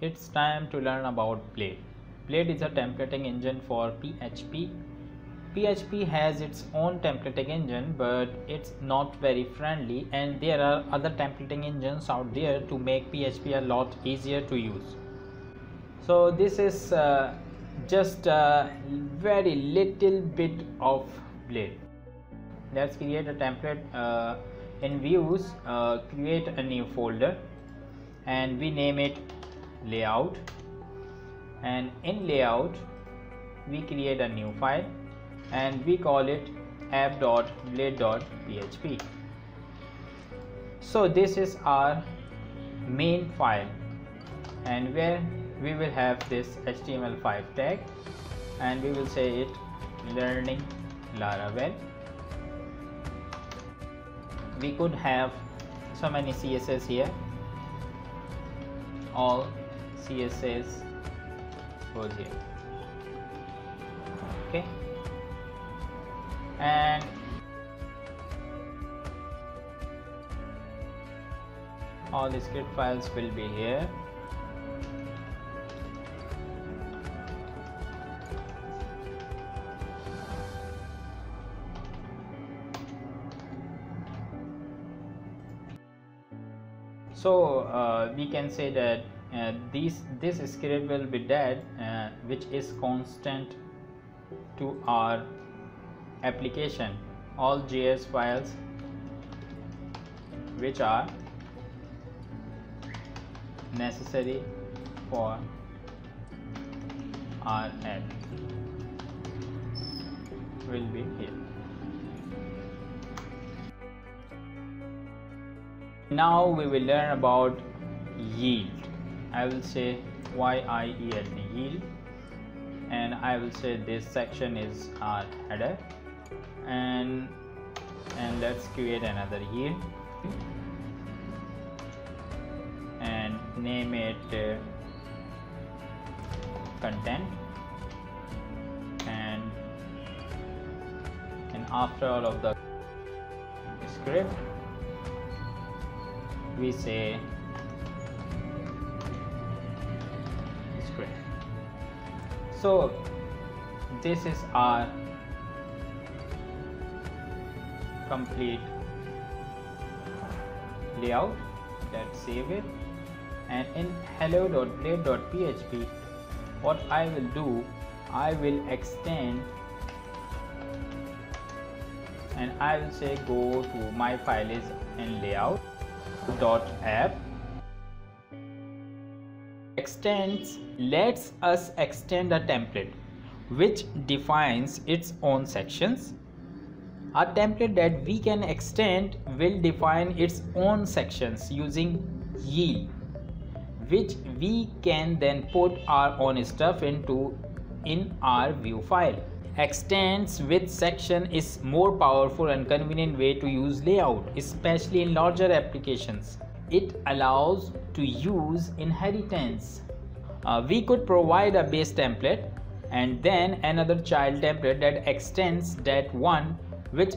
It's time to learn about Blade. Blade is a templating engine for PHP. PHP has its own templating engine but it's not very friendly and there are other templating engines out there to make PHP a lot easier to use. So this is uh, just a very little bit of Blade. Let's create a template uh, in views, uh, create a new folder and we name it layout. And in layout we create a new file and we call it app.blade.php so this is our main file and where we will have this html5 tag and we will say it learning laravel we could have so many css here. All css goes here. Okay. And all the script files will be here so uh, we can say that uh, these this script will be dead uh, which is constant to our application. All js files which are necessary for our app will be here now we will learn about yield. I will say yield yield. And I will say this section is our header. And and let's create another yield. And name it uh, content. And and after all of the script we say so this is our complete layout. Let's save it. And in hello.blade.php what I will do I will extend and I will say go to my file is in layout app extends lets us extend a template which defines its own sections. A template that we can extend will define its own sections using yield which we can then put our own stuff into in our view file extends with section is more powerful and convenient way to use layout especially in larger applications. It allows to use inheritance. Uh, we could provide a base template and then another child template that extends that one which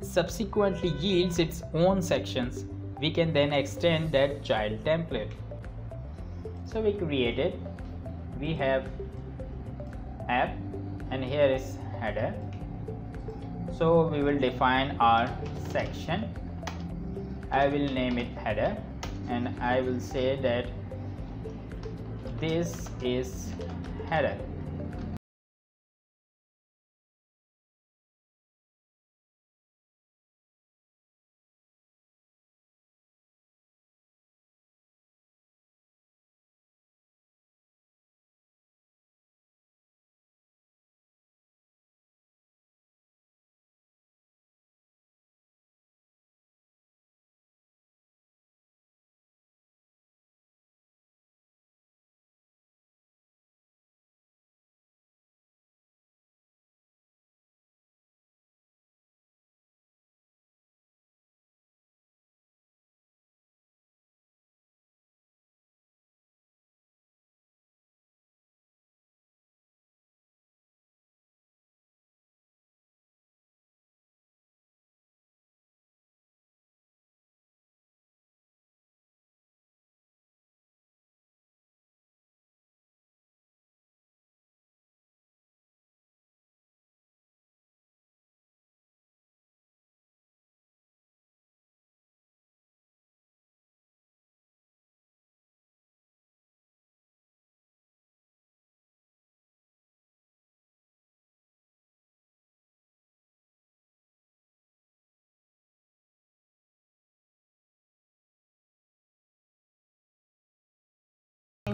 subsequently yields its own sections. We can then extend that child template. So we created we have app and here is header. So we will define our section. I will name it header and I will say that this is header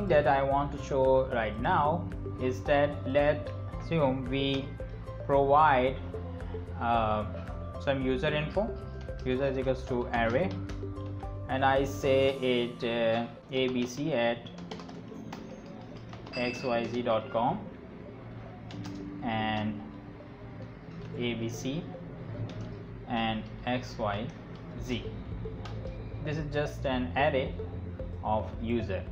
thing that I want to show right now is that let's assume we provide uh, some user info user is equals to array and I say it uh, abc at xyz.com and abc and xyz this is just an array of user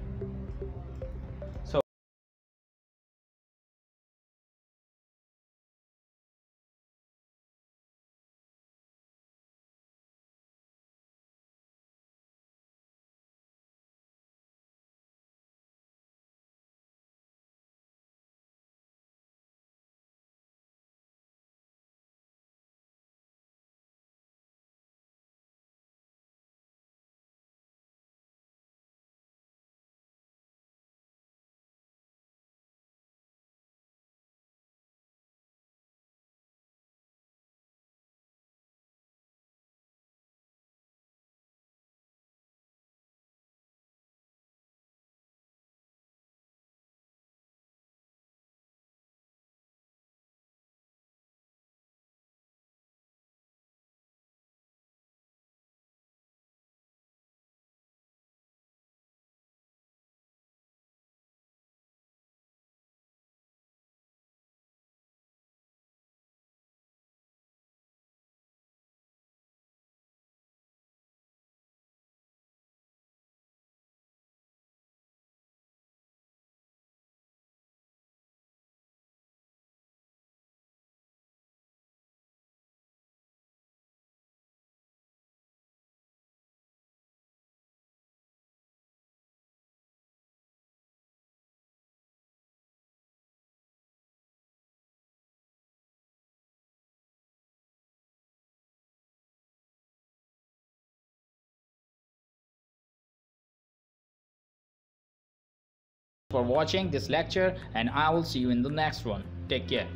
for watching this lecture and I will see you in the next one. Take care.